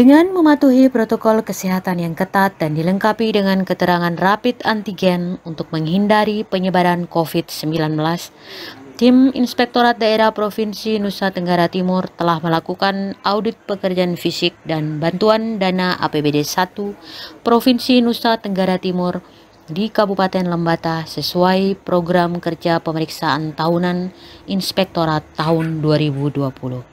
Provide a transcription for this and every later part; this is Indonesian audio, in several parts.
Dengan mematuhi protokol kesehatan yang ketat dan dilengkapi dengan keterangan rapid antigen untuk menghindari penyebaran COVID-19, tim Inspektorat Daerah Provinsi Nusa Tenggara Timur telah melakukan audit pekerjaan fisik dan bantuan dana APBD 1 Provinsi Nusa Tenggara Timur di Kabupaten Lembata sesuai program kerja pemeriksaan tahunan Inspektorat tahun 2020.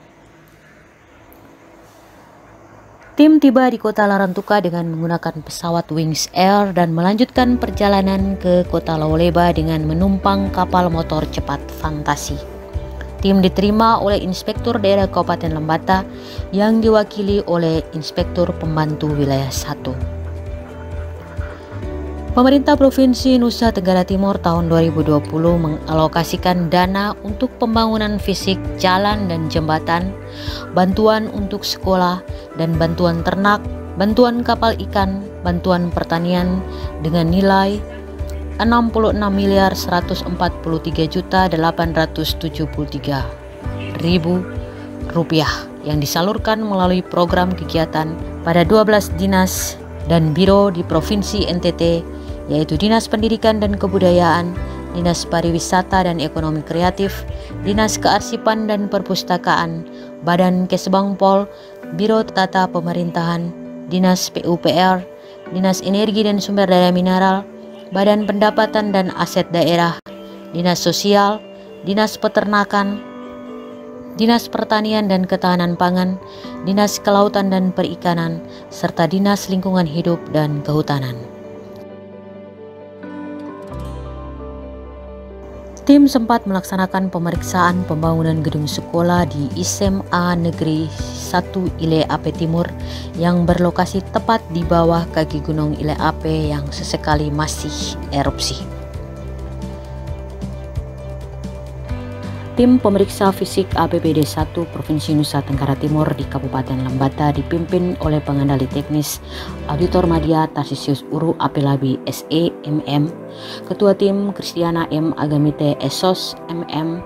Tim tiba di kota Larantuka dengan menggunakan pesawat Wings Air dan melanjutkan perjalanan ke kota Lauleba dengan menumpang kapal motor cepat Fantasi. Tim diterima oleh Inspektur Daerah Kabupaten Lembata yang diwakili oleh Inspektur Pembantu Wilayah 1. Pemerintah Provinsi Nusa Tenggara Timur tahun 2020 mengalokasikan dana untuk pembangunan fisik jalan dan jembatan, bantuan untuk sekolah dan bantuan ternak, bantuan kapal ikan, bantuan pertanian dengan nilai 66 miliar 143 juta 873 ribu rupiah yang disalurkan melalui program kegiatan pada 12 dinas dan biro di Provinsi NTT yaitu Dinas Pendidikan dan Kebudayaan, Dinas Pariwisata dan Ekonomi Kreatif, Dinas Kearsipan dan Perpustakaan, Badan Kesbangpol, Biro Tata Pemerintahan, Dinas PUPR, Dinas Energi dan Sumber Daya Mineral, Badan Pendapatan dan Aset Daerah, Dinas Sosial, Dinas Peternakan, Dinas Pertanian dan Ketahanan Pangan, Dinas Kelautan dan Perikanan, serta Dinas Lingkungan Hidup dan Kehutanan. Tim sempat melaksanakan pemeriksaan pembangunan gedung sekolah di SMA Negeri 1 Ile Ape Timur yang berlokasi tepat di bawah kaki Gunung Ile Ape yang sesekali masih erupsi. Tim pemeriksa fisik APBD 1 Provinsi Nusa Tenggara Timur di Kabupaten Lembata dipimpin oleh pengendali teknis Auditor Media Tarsisius Uru Apelabi SE MM, Ketua Tim Kristiana M. Agamite Esos MM,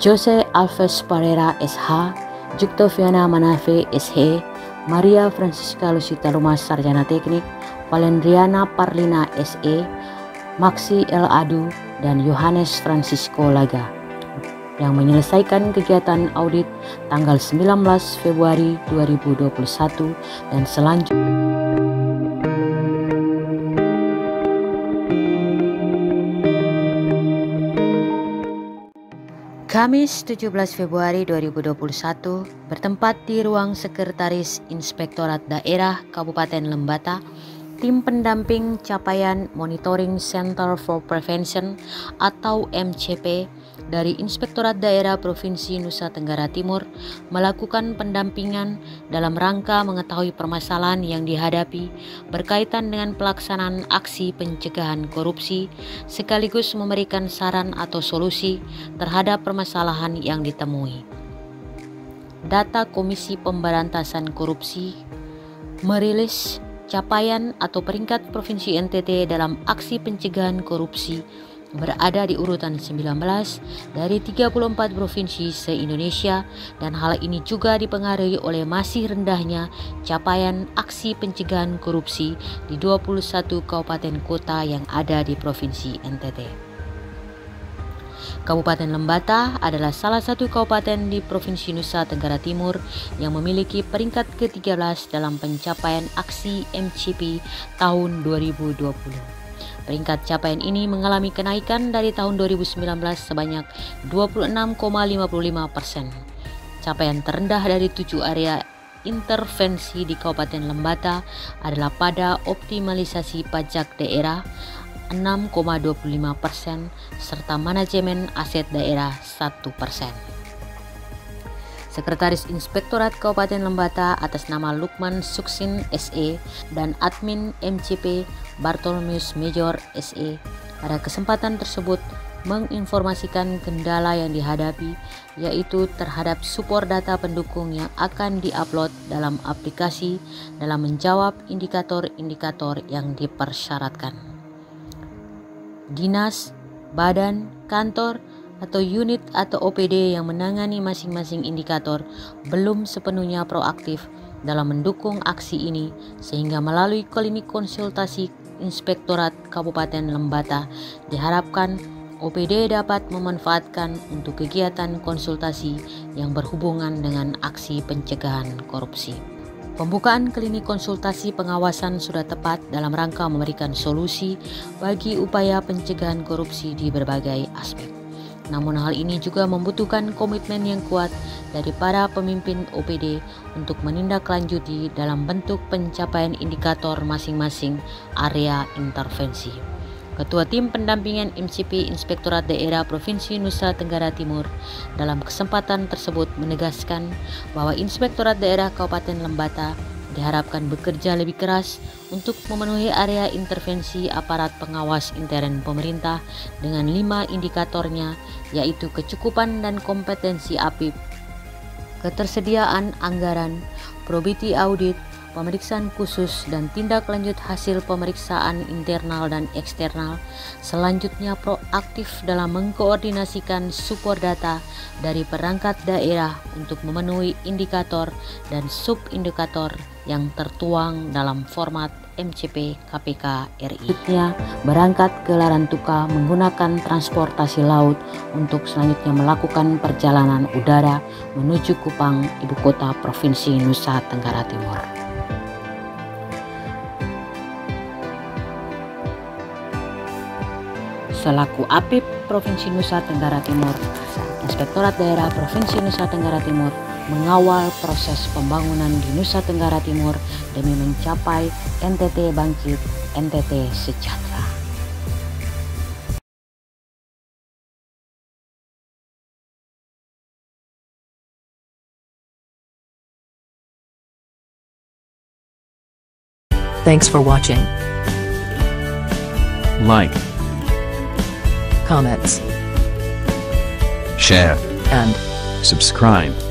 Jose Alves Pereira SH, Jukto Fiana Manafe SH, Maria Francisca Lucita Lumas Sarjana Teknik, Valendriana Parlina SE, Maxi El Adu, dan Yohanes Francisco Laga yang menyelesaikan kegiatan audit tanggal 19 Februari 2021 dan selanjutnya. Kamis 17 Februari 2021 bertempat di ruang Sekretaris Inspektorat Daerah Kabupaten Lembata tim pendamping capaian Monitoring Center for Prevention atau MCP dari Inspektorat Daerah Provinsi Nusa Tenggara Timur melakukan pendampingan dalam rangka mengetahui permasalahan yang dihadapi berkaitan dengan pelaksanaan aksi pencegahan korupsi sekaligus memberikan saran atau solusi terhadap permasalahan yang ditemui. Data Komisi Pemberantasan Korupsi merilis capaian atau peringkat Provinsi NTT dalam aksi pencegahan korupsi berada di urutan 19 dari 34 provinsi se-Indonesia dan hal ini juga dipengaruhi oleh masih rendahnya capaian aksi pencegahan korupsi di 21 kabupaten kota yang ada di Provinsi NTT. Kabupaten Lembata adalah salah satu kabupaten di Provinsi Nusa Tenggara Timur yang memiliki peringkat ke-13 dalam pencapaian aksi MCP tahun 2020. Peringkat capaian ini mengalami kenaikan dari tahun 2019 sebanyak 26,55 persen. Capaian terendah dari tujuh area intervensi di Kabupaten Lembata adalah pada optimalisasi pajak daerah, 6,25 persen serta manajemen aset daerah 1 persen. Sekretaris Inspektorat Kabupaten Lembata atas nama Lukman Suksin SE dan Admin MCP Bartolomeus Major SE pada kesempatan tersebut menginformasikan kendala yang dihadapi yaitu terhadap support data pendukung yang akan diupload dalam aplikasi dalam menjawab indikator-indikator yang dipersyaratkan dinas, badan, kantor, atau unit atau OPD yang menangani masing-masing indikator belum sepenuhnya proaktif dalam mendukung aksi ini sehingga melalui klinik konsultasi Inspektorat Kabupaten Lembata diharapkan OPD dapat memanfaatkan untuk kegiatan konsultasi yang berhubungan dengan aksi pencegahan korupsi. Pembukaan klinik konsultasi pengawasan sudah tepat dalam rangka memberikan solusi bagi upaya pencegahan korupsi di berbagai aspek. Namun hal ini juga membutuhkan komitmen yang kuat dari para pemimpin OPD untuk menindaklanjuti dalam bentuk pencapaian indikator masing-masing area intervensi. Ketua Tim Pendampingan MCP Inspektorat Daerah Provinsi Nusa Tenggara Timur dalam kesempatan tersebut menegaskan bahwa Inspektorat Daerah Kabupaten Lembata diharapkan bekerja lebih keras untuk memenuhi area intervensi aparat pengawas intern pemerintah dengan lima indikatornya yaitu kecukupan dan kompetensi APIP, ketersediaan anggaran, probity audit, pemeriksaan khusus dan tindak lanjut hasil pemeriksaan internal dan eksternal, selanjutnya proaktif dalam mengkoordinasikan support data dari perangkat daerah untuk memenuhi indikator dan subindikator yang tertuang dalam format MCP KPK RI. Selanjutnya berangkat ke Larantuka menggunakan transportasi laut untuk selanjutnya melakukan perjalanan udara menuju Kupang, ibu kota Provinsi Nusa Tenggara Timur. Selaku APIP Provinsi Nusa Tenggara Timur, Inspektorat Daerah Provinsi Nusa Tenggara Timur mengawal proses pembangunan di Nusa Tenggara Timur demi mencapai NTT Bangkit, NTT Sejahtera. Thanks for watching. Like, comments, share, and subscribe.